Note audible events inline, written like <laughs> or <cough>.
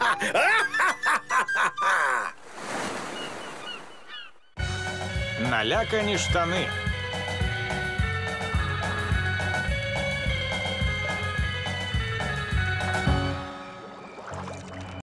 <laughs> Налякані штани.